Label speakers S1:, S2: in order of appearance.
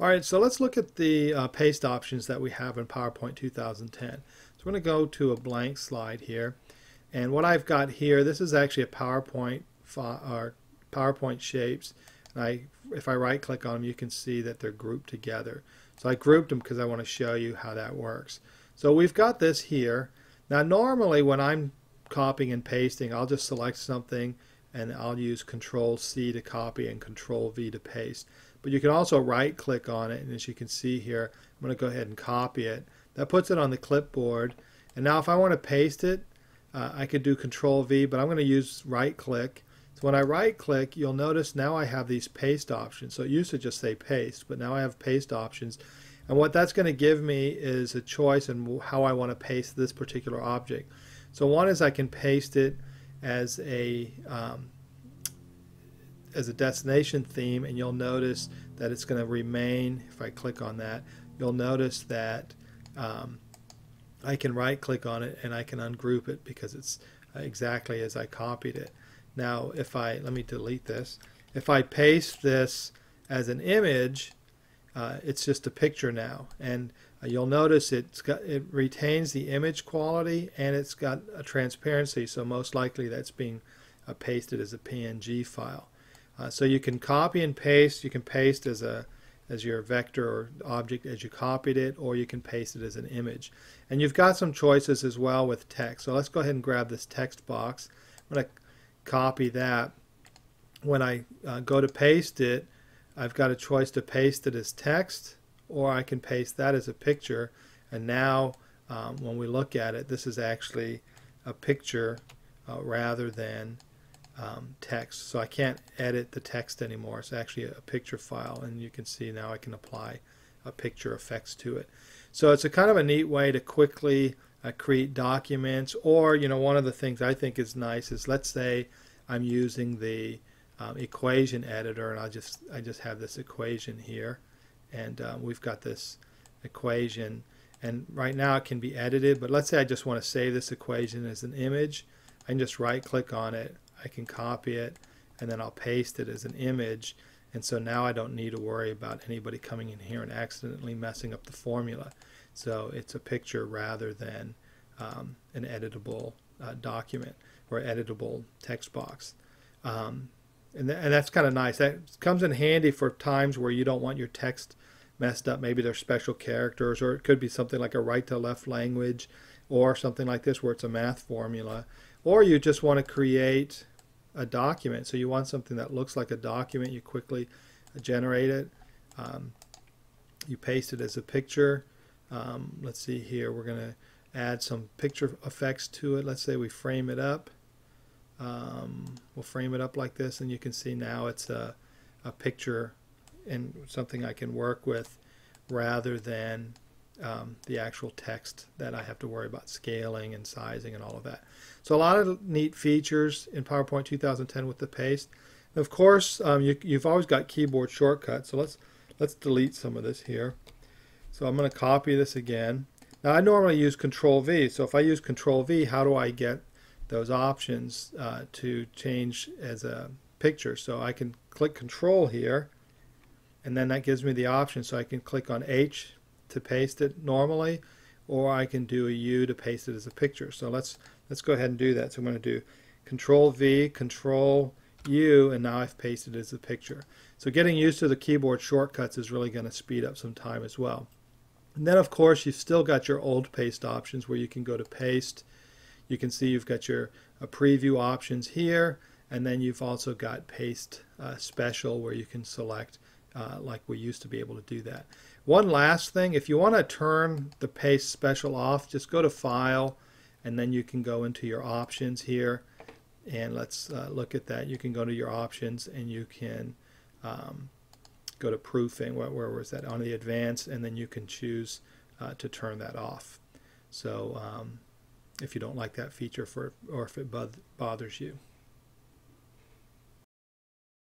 S1: All right, so let's look at the uh, paste options that we have in PowerPoint 2010. So we're going to go to a blank slide here. And what I've got here, this is actually a PowerPoint or PowerPoint shapes. And I, if I right click on them, you can see that they're grouped together. So I grouped them because I want to show you how that works. So we've got this here. Now normally when I'm copying and pasting, I'll just select something and I'll use Control C to copy and Control V to paste. But you can also right click on it and as you can see here I'm going to go ahead and copy it. That puts it on the clipboard and now if I want to paste it uh, I could do control V but I'm going to use right click. So when I right click you'll notice now I have these paste options. So it used to just say paste but now I have paste options and what that's going to give me is a choice in how I want to paste this particular object. So one is I can paste it as a um, as a destination theme and you'll notice that it's going to remain if I click on that you'll notice that um, I can right click on it and I can ungroup it because it's exactly as I copied it. Now if I let me delete this. If I paste this as an image uh, it's just a picture now and uh, you'll notice it's got it retains the image quality and it's got a transparency so most likely that's being uh, pasted as a PNG file uh, so you can copy and paste. You can paste as a as your vector or object as you copied it, or you can paste it as an image. And you've got some choices as well with text. So let's go ahead and grab this text box. I'm going to copy that. When I uh, go to paste it, I've got a choice to paste it as text, or I can paste that as a picture. And now, um, when we look at it, this is actually a picture uh, rather than um, text. So I can't edit the text anymore. It's actually a picture file and you can see now I can apply a picture effects to it. So it's a kind of a neat way to quickly uh, create documents or you know one of the things I think is nice is let's say I'm using the um, equation editor and I just I just have this equation here. And um, we've got this equation. And right now it can be edited but let's say I just want to save this equation as an image. I can just right click on it. I can copy it and then I'll paste it as an image. And so now I don't need to worry about anybody coming in here and accidentally messing up the formula. So it's a picture rather than um, an editable uh, document or editable text box. Um, and, th and that's kind of nice. That comes in handy for times where you don't want your text messed up. Maybe there's special characters or it could be something like a right to left language or something like this where it's a math formula. Or you just want to create a document. So you want something that looks like a document. You quickly generate it. Um, you paste it as a picture. Um, let's see here. We're going to add some picture effects to it. Let's say we frame it up. Um, we'll frame it up like this and you can see now it's a, a picture and something I can work with rather than um, the actual text that I have to worry about scaling and sizing and all of that. So a lot of neat features in PowerPoint 2010 with the paste. of course, um, you, you've always got keyboard shortcuts. So let's let's delete some of this here. So I'm going to copy this again. Now I normally use Control V. So if I use Control V, how do I get those options uh, to change as a picture? So I can click Control here, and then that gives me the option. So I can click on H to paste it normally, or I can do a U to paste it as a picture. So let's let's go ahead and do that. So I'm going to do Control V, Control U, and now I've pasted it as a picture. So getting used to the keyboard shortcuts is really going to speed up some time as well. And then of course you've still got your old paste options where you can go to paste. You can see you've got your uh, preview options here and then you've also got paste uh, special where you can select uh, like we used to be able to do that. One last thing, if you want to turn the paste special off, just go to File, and then you can go into your options here. And let's uh, look at that. You can go to your options, and you can um, go to Proofing. Where, where, was that? On the Advanced, and then you can choose uh, to turn that off. So um, if you don't like that feature for, or if it bothers you.